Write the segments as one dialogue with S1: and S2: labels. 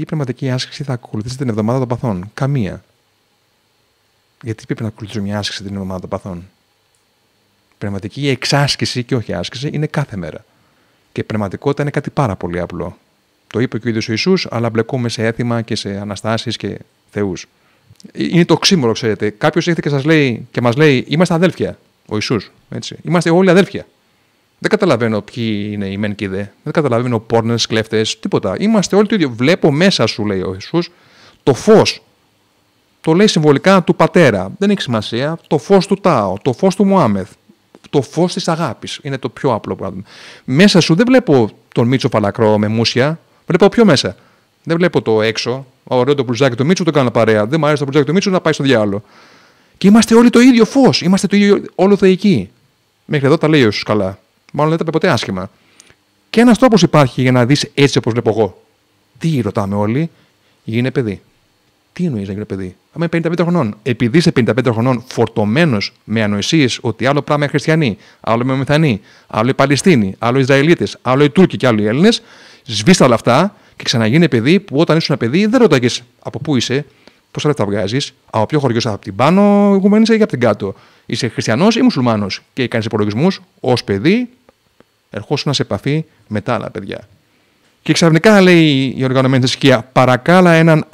S1: τι πνευματική άσκηση θα ακολουθήσει την εβδομάδα των παθών. Καμία. Γιατί πρέπει να ακολουθήσω μια άσκηση την εβδομάδα των παθών; Πνευματική εξάσκηση και όχι άσκηση είναι κάθε μέρα. Και πνευματικότητα είναι κάτι πάρα πολύ απλό. Το είπε και ο ίδιος ο Ιησούς, αλλά μπλεκούμε σε έθιμα και σε αναστάσεις και θεούς. Είναι το ξύμορο, ξέρετε. Κάποιος έρχεται και, σας λέει, και μας λέει: Είμαστε αδέλφια. Ο Ιησούς, έτσι. Είμαστε όλοι αδέλφια. Δεν καταλαβαίνω ποιοι είναι οι μεν και οι δε. Δεν καταλαβαίνω πόρνες, κλέφτες, τίποτα. Είμαστε όλοι το ίδιο. Βλέπω μέσα σου, λέει ο Ιησούς, το φως. Το λέει συμβολικά του πατέρα. Δεν έχει σημασία. Το φως του Τάο, το φως του Μωάμεθ. Το φως της αγάπης. Είναι το πιο απλό πράγμα. Μέσα σου δεν βλέπω τον Μίτσο Φαλακρό με μουσια. Βλέπω πιο μέσα. Δεν βλέπω το έξω. Ωραίο το μπουζάκι του Μίτσου, το κάνω παρέα. Δεν μου αρέσει το μπουζάκι του Μίτσου να πάει στο διάλογο. Και είμαστε όλοι το ίδιο φως. Είμαστε το ίδιο, όλο θεϊκοί. Μέχρι εδώ τα λέει ο καλά. Μάλλον δεν τα είπε ποτέ άσχημα. Και ένας τρόπος υπάρχει για να δεις έτσι όπως βλέπω εγώ. Τι ρωτάμε όλοι, γίνε παιδί. Τι εννοείς να γίνει παιδί; Αν είμαι 55 χρονών, επειδή είσαι 55 χρονών φορτωμένος με ανοησίες ότι άλλο πράγμα είναι χριστιανοί, άλλο με μεθανοί, άλλο οι Παλαιστίνοι, άλλο οι Ισραηλίτες, άλλο οι Τούρκοι και άλλοι οι Έλληνες, σβήστε όλα αυτά και ξαναγίνε παιδί που όταν ήσουν παιδί δεν ρωτάγε από πού είσαι, πόσα λεφτά βγάζεις, από ποιο χωριό από την πάνω, ηγουμένη ή από την κάτω. Είσαι χριστιανός ή μουσουλμάνος και κάνεις υπολογισμούς ως παιδί, ερχόσουν σε επαφή με τα άλλα παιδιά. Και ξαφνικά λέει η οργανωμένη θρησκεία, παρακάλα έναν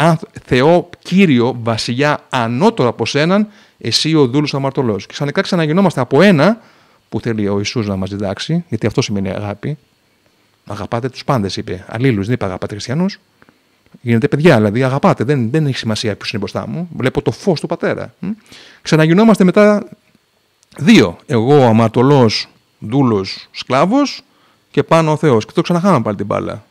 S1: Θεό, Κύριο, Βασιλιά, ανώτερο από σέναν, εσύ ο δούλος αμαρτωλός. Και ξαφνικά ξαναγινόμαστε από ένα, που θέλει ο Ιησούς να μας διδάξει, γιατί αυτό σημαίνει αγάπη. Αγαπάτε τους πάντες, είπε. Αλλήλους, δεν είπε αγαπάτε χριστιανούς. Γίνετε παιδιά, δηλαδή αγαπάτε, δεν, δεν έχει σημασία ποιος είναι μπροστά μου. Βλέπω το φως του πατέρα. Ξαναγινόμαστε μετά δύο. Εγώ, αμαρτωλός, δούλος, σκλάβος και πάνω ο Θεός. Και το ξαναχάμε πάλι την μπάλα.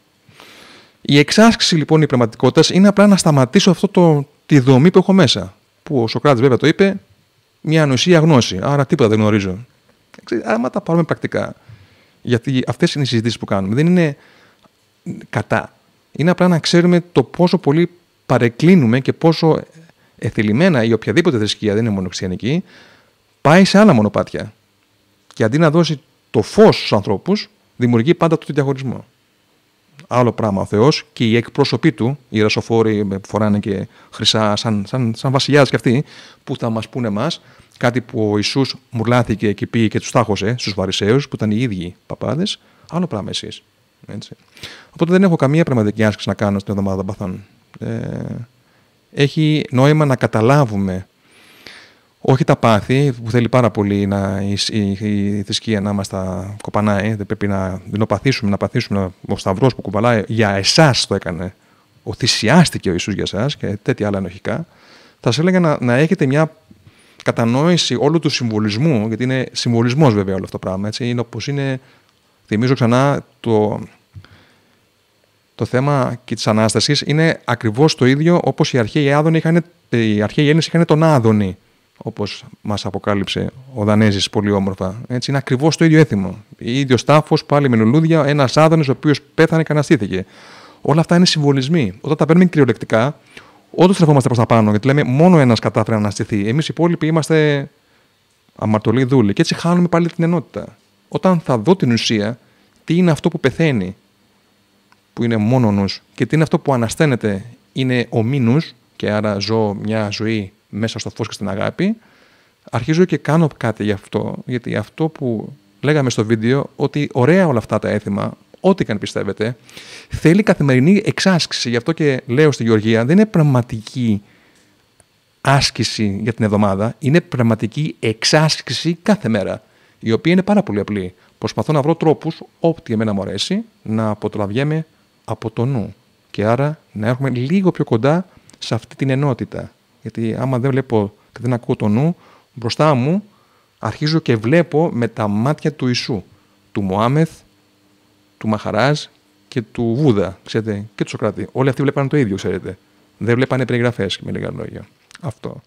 S1: Η εξάσκηση λοιπόν η πραγματικότητα είναι απλά να σταματήσω αυτό το, τη δομή που έχω μέσα. Που ο Σοκράτης βέβαια το είπε, μια ανοησία γνώση. Άρα τίποτα δεν γνωρίζω. Άμα τα πάρουμε πρακτικά. Γιατί αυτές είναι οι συζητήσεις που κάνουμε. Δεν είναι κατά. Είναι απλά να ξέρουμε το πόσο πολύ παρεκκλίνουμε και πόσο εθελημένα η οποιαδήποτε θρησκεία, δεν είναι μόνο χριστιανική, πάει σε άλλα μονοπάτια. Και αντί να δώσει το φως στους ανθρώπους, δημιουργεί πάντα το διαχωρισμό άλλο πράγμα ο Θεός και οι εκπρόσωποι του, οι ρασοφόροι που φοράνε και χρυσά, σαν, σαν, σαν βασιλιάδε κι αυτοί, που θα μας πούνε εμάς, κάτι που ο Ιησούς μουρλάθηκε και πήγε και τους τάχωσε στους Βαρισαίου, που ήταν οι ίδιοι παπάδες, άλλο πράγμα εσείς. Οπότε δεν έχω καμία πραγματική άσκηση να κάνω στην εβδομάδα των παθών. Ε, έχει νόημα να καταλάβουμε όχι τα πάθη, που θέλει πάρα πολύ να, η, η, η θρησκεία να μας τα κοπανάει. Δεν πρέπει να δεινοπαθήσουμε, να παθήσουμε. Ο Σταυρός που κουβαλάει για εσάς το έκανε. Ο θυσιάστηκε ο Ιησούς για εσάς και τέτοια άλλα ενοχικά. Θα σας έλεγα να, να έχετε μια κατανόηση όλου του συμβολισμού, γιατί είναι συμβολισμός βέβαια όλο αυτό το πράγμα. Έτσι. Είναι όπως είναι, θυμίζω ξανά, το, το θέμα και της Ανάστασης είναι ακριβώς το ίδιο όπως οι αρχαίοι, είχαν, οι αρχαίοι Έλληνες είχαν τον Άδωνη όπως μας αποκάλυψε ο Δανέζης πολύ όμορφα. Έτσι, είναι ακριβώς το ίδιο έθιμο. ίδιος τάφος, πάλι με λουλούδια, ένας άδωνης ο οποίος πέθανε και αναστήθηκε. Όλα αυτά είναι συμβολισμοί. Όταν τα παίρνουμε κυριολεκτικά, όντως στρεφόμαστε προς τα πάνω, γιατί λέμε μόνο ένας κατάφερε να αναστηθεί. Εμείς οι υπόλοιποι είμαστε αμαρτωλοί δούλοι. Και έτσι χάνουμε πάλι την ενότητα. Όταν θα δω την ουσία, τι είναι αυτό που πεθαίνει, που είναι μόνος νους, και τι είναι αυτό που ανασταίνεται, είναι ο μήνου, και άρα ζω μια ζωή μέσα στο φως και στην αγάπη, αρχίζω και κάνω κάτι γι' αυτό. Γιατί αυτό που λέγαμε στο βίντεο, ότι ωραία όλα αυτά τα έθιμα, ό,τι και αν πιστεύετε, θέλει καθημερινή εξάσκηση. Γι' αυτό και λέω στη Γεωργία, δεν είναι πραγματική άσκηση για την εβδομάδα, είναι πραγματική εξάσκηση κάθε μέρα, η οποία είναι πάρα πολύ απλή. Προσπαθώ να βρω τρόπους, ό,τι εμένα μου αρέσει, να αποτραβιέμαι από το νου. Και άρα να έχουμε λίγο πιο κοντά σε αυτή την ενότητα. Γιατί άμα δεν βλέπω και δεν ακούω το νου, μπροστά μου αρχίζω και βλέπω με τα μάτια του Ιησού, του Μωάμεθ, του Μαχαράζ και του Βούδα, ξέρετε, και του Σοκράτη. Όλοι αυτοί βλέπανε το ίδιο, ξέρετε. Δεν βλέπανε περιγραφές, με λίγα λόγια. Αυτό.